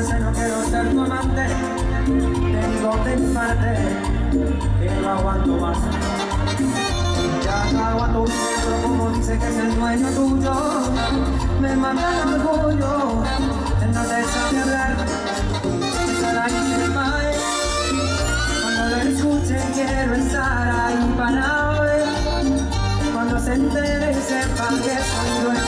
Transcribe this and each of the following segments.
no quiero ser tu amante Te digo de mi parte Que no aguanto más. Ya aguanto pero como dice que es el dueño tuyo. Me mata el orgullo no te sabe hablar. Esa la mae Cuando lo escuche quiero estar ahí para ver. Cuando se entere sepa que soy dueño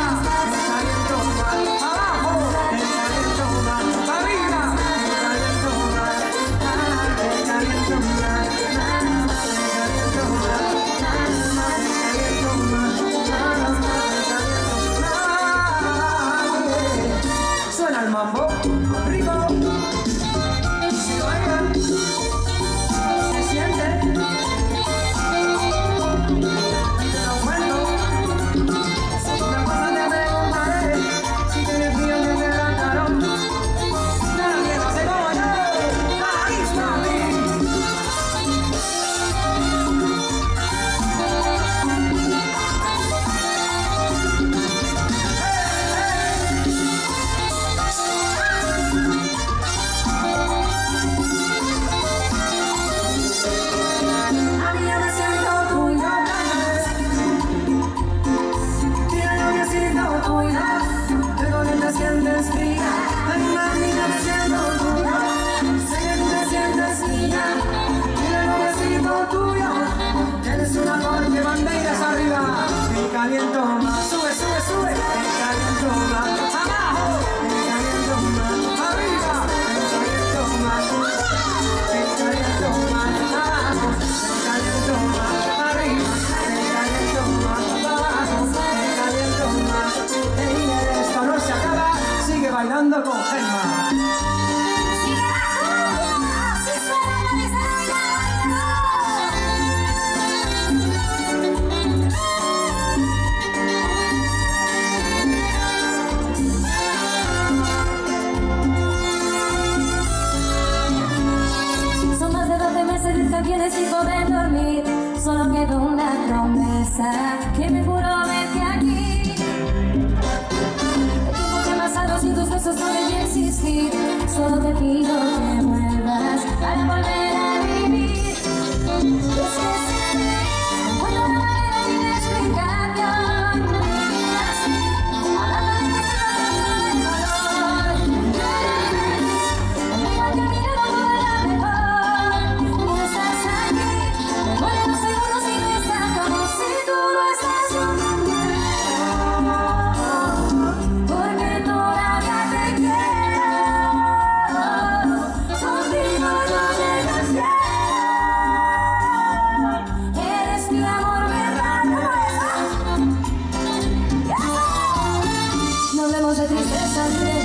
tienes sin poder dormir. Solo quedó una promesa 伤悲